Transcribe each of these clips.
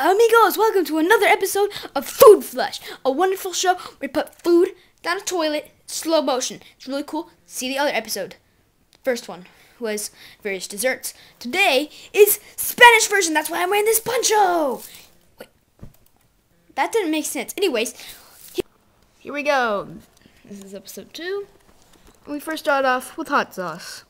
Amigos! Welcome to another episode of Food Flush, a wonderful show where we put food down a toilet, slow motion. It's really cool. See the other episode. First one was various desserts. Today is Spanish version. That's why I'm wearing this poncho. Wait, that didn't make sense. Anyways, he- here we go. This is episode two. We first start off with hot sauce.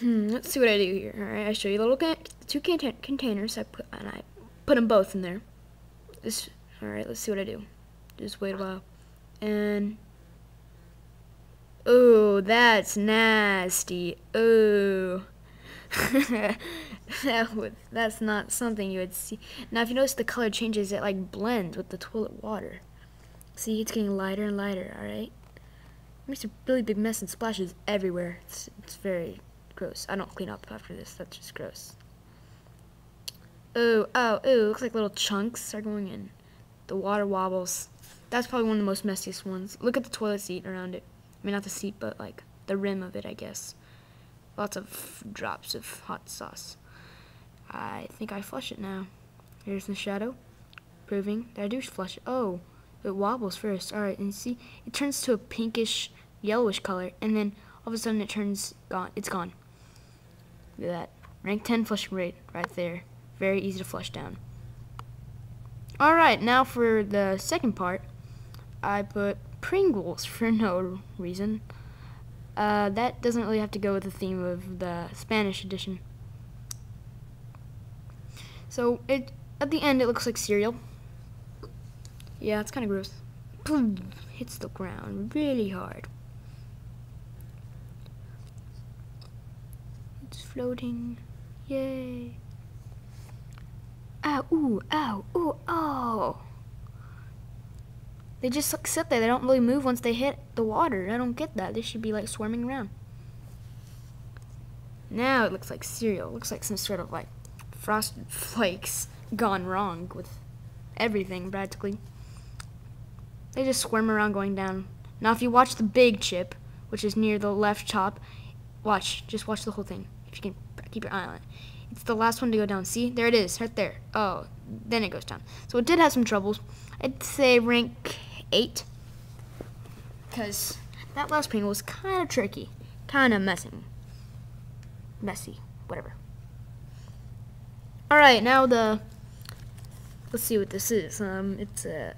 Hmm, let's see what I do here. All right, I show you little can- two contain- containers. I put and I put them both in there. This. All right, let's see what I do. Just wait a while, and oh, that's nasty. Oh. that would, that's not something you would see. Now, if you notice the color changes, it like blends with the toilet water. See, it's getting lighter and lighter, alright? Makes a really big mess and splashes everywhere. It's, it's very gross. I don't clean up after this. That's just gross. Oh, oh, oh, looks like little chunks are going in. The water wobbles. That's probably one of the most messiest ones. Look at the toilet seat around it. I mean, not the seat, but like the rim of it, I guess. Lots of drops of hot sauce. I think I flush it now. Here's the shadow, proving that I do flush it. Oh, it wobbles first. All right, and see, it turns to a pinkish, yellowish color, and then all of a sudden it turns gone. It's gone. Look at that. Rank 10 flushing rate right there. Very easy to flush down. All right, now for the second part, I put Pringles for no reason. Uh, that doesn't really have to go with the theme of the Spanish edition. So it at the end it looks like cereal. Yeah, it's kind of gross. Hits the ground really hard. Floating. Yay. Ow, ooh, ow, ooh, oh. They just like, sit there. They don't really move once they hit the water. I don't get that. They should be like swarming around. Now it looks like cereal. It looks like some sort of like frosted flakes gone wrong with everything practically. They just squirm around going down. Now if you watch the big chip, which is near the left top, watch. Just watch the whole thing. If you can keep your eye on it. It's the last one to go down. See? There it is, right there. Oh, then it goes down. So it did have some troubles. I'd say rank 8. Because that last Pringle was kind of tricky. Kind of messing. Messy. Whatever. Alright, now the... Let's see what this is. Um, It's a...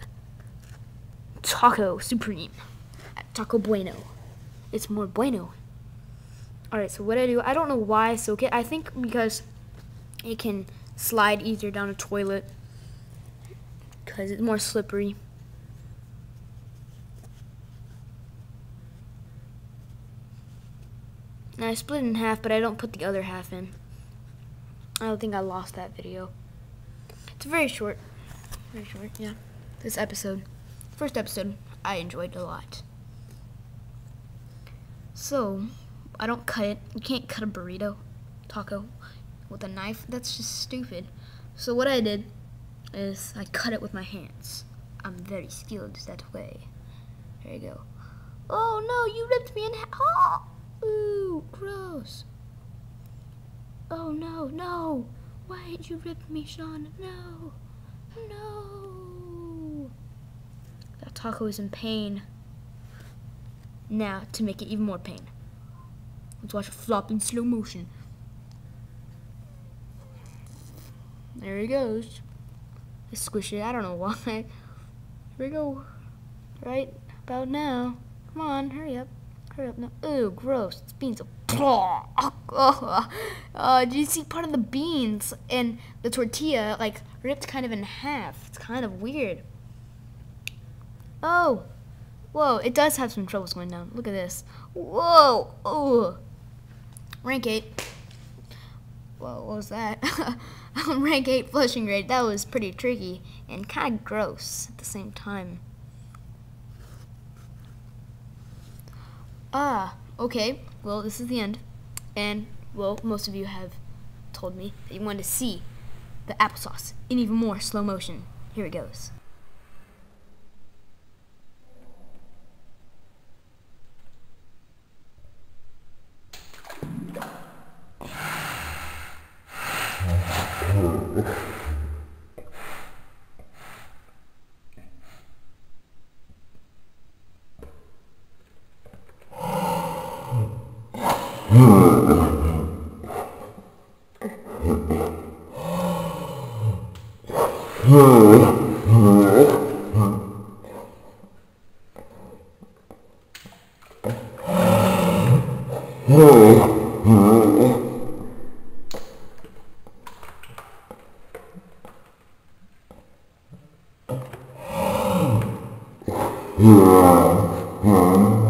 Taco Supreme. Taco Bueno. It's more bueno. Alright, so what I do, I don't know why I soak it. I think because it can slide easier down a toilet because it's more slippery. Now I split it in half, but I don't put the other half in. I don't think I lost that video. It's very short. Very short, yeah. This episode. First episode, I enjoyed a lot. So, I don't cut it. You can't cut a burrito, taco, with a knife. That's just stupid. So what I did is I cut it with my hands. I'm very skilled that way. There you go. Oh no, you ripped me in half. Oh, ooh, gross. Oh no, no. Why did you rip me, Sean? No, no. That taco is in pain. Now, to make it even more pain, let's watch it flop in slow motion. There he goes. I squish it. I don't know why. Here we go. Right about now. Come on, hurry up. Hurry up now. Ooh, gross. It's beans. Oh, oh, uh, do you see part of the beans and the tortilla like ripped kind of in half? It's kind of weird. Oh, whoa! It does have some troubles going down. Look at this. Whoa! Oh, rank eight. Whoa, what was that? rank 8 flushing rate. That was pretty tricky and kind of gross at the same time. Ah, okay. Well, this is the end. And, well, most of you have told me that you wanted to see the applesauce in even more slow motion. Here it goes. Yeah. Ah, ah.